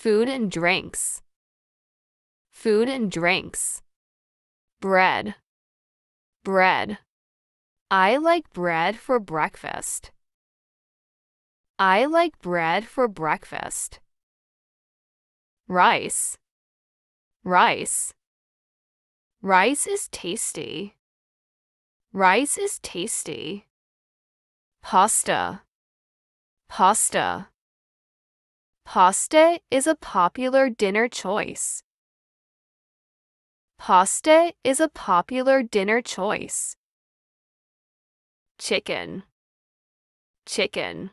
Food and drinks. Food and drinks. Bread. Bread. I like bread for breakfast. I like bread for breakfast. Rice. Rice. Rice is tasty. Rice is tasty. Pasta. Pasta. Pasta is a popular dinner choice. Pasta is a popular dinner choice. Chicken. Chicken.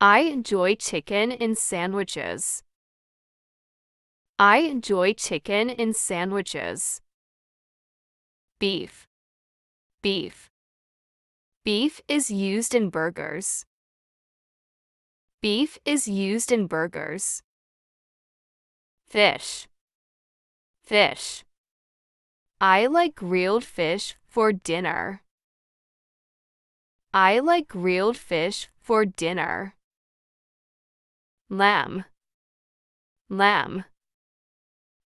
I enjoy chicken in sandwiches. I enjoy chicken in sandwiches. Beef. Beef. Beef is used in burgers. Beef is used in burgers. Fish. Fish. I like grilled fish for dinner. I like grilled fish for dinner. Lamb. Lamb.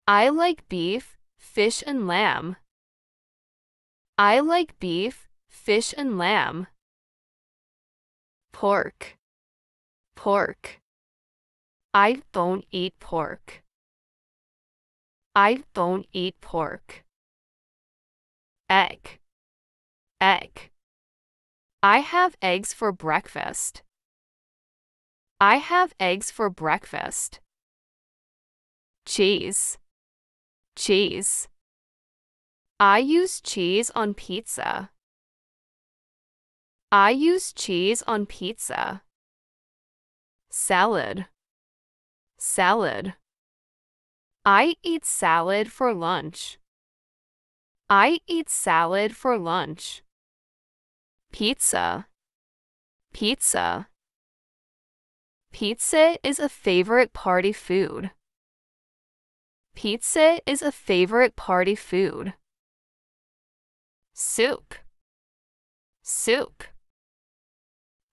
I like beef, fish, and lamb. I like beef, fish, and lamb. Pork. Pork. I don't eat pork. I don't eat pork. Egg. Egg. I have eggs for breakfast. I have eggs for breakfast. Cheese. Cheese. I use cheese on pizza. I use cheese on pizza. Salad. Salad. I eat salad for lunch. I eat salad for lunch. Pizza. Pizza. Pizza is a favorite party food. Pizza is a favorite party food. Soup. Soup.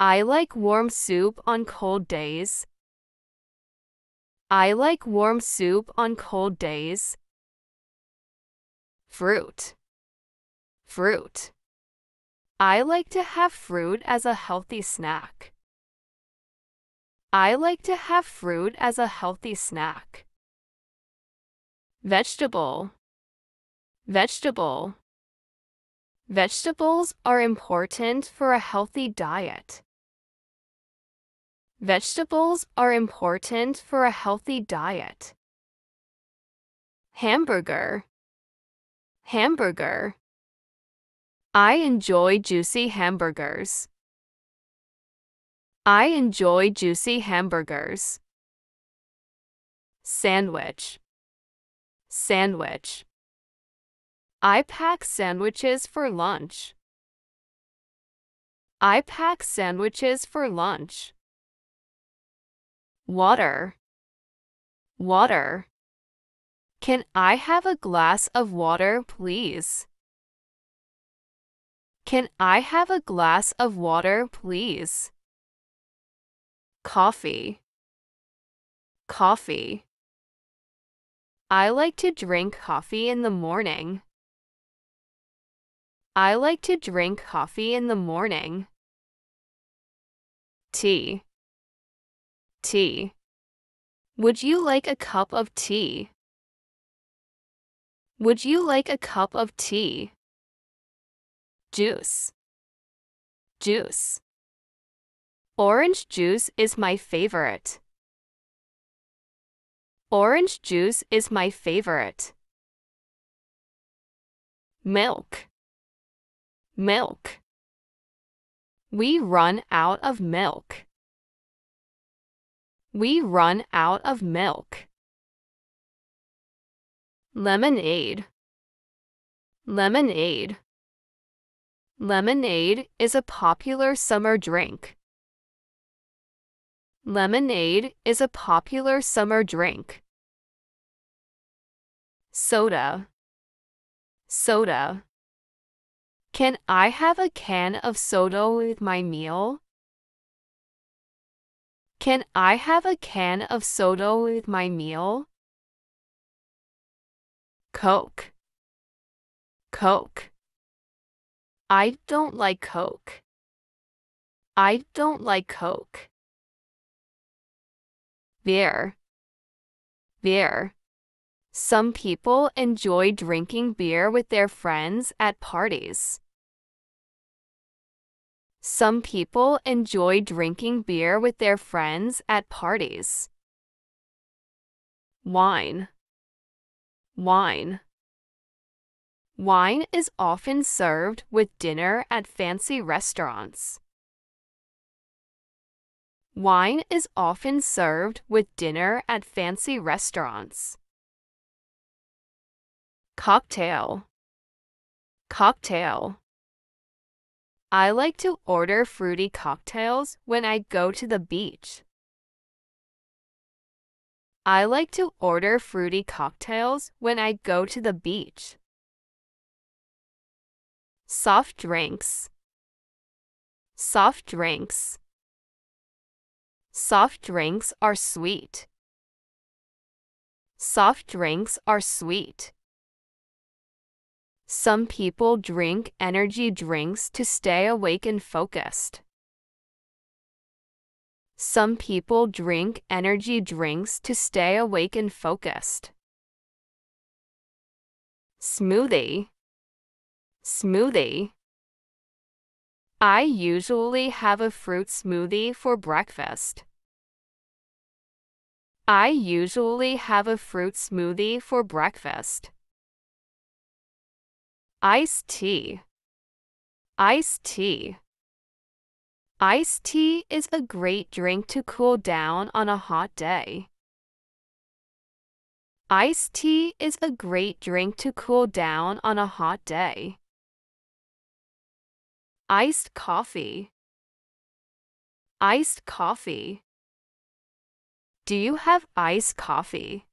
I like warm soup on cold days. I like warm soup on cold days. Fruit. Fruit. I like to have fruit as a healthy snack. I like to have fruit as a healthy snack. Vegetable. Vegetable. Vegetables are important for a healthy diet. Vegetables are important for a healthy diet. Hamburger. Hamburger. I enjoy juicy hamburgers. I enjoy juicy hamburgers. Sandwich. Sandwich. I pack sandwiches for lunch. I pack sandwiches for lunch. Water. Water. Can I have a glass of water, please? Can I have a glass of water, please? Coffee. Coffee. I like to drink coffee in the morning. I like to drink coffee in the morning. Tea. Tea. Would you like a cup of tea? Would you like a cup of tea? Juice. Juice. Orange juice is my favorite. Orange juice is my favorite. Milk. Milk. We run out of milk. We run out of milk. Lemonade. Lemonade. Lemonade is a popular summer drink. Lemonade is a popular summer drink. Soda. Soda. Can I have a can of soda with my meal? Can I have a can of soda with my meal? Coke. Coke. I don't like Coke. I don't like Coke. Beer. Beer. Some people enjoy drinking beer with their friends at parties. Some people enjoy drinking beer with their friends at parties. Wine. Wine. Wine is often served with dinner at fancy restaurants. Wine is often served with dinner at fancy restaurants. Cocktail. Cocktail. I like to order fruity cocktails when I go to the beach. I like to order fruity cocktails when I go to the beach. Soft drinks. Soft drinks. Soft drinks are sweet. Soft drinks are sweet. Some people drink energy drinks to stay awake and focused. Some people drink energy drinks to stay awake and focused. Smoothie. Smoothie. I usually have a fruit smoothie for breakfast. I usually have a fruit smoothie for breakfast. Iced tea. Iced tea. Iced tea is a great drink to cool down on a hot day. Iced tea is a great drink to cool down on a hot day. Iced coffee. Iced coffee. Do you have iced coffee?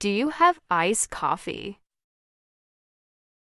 Do you have iced coffee?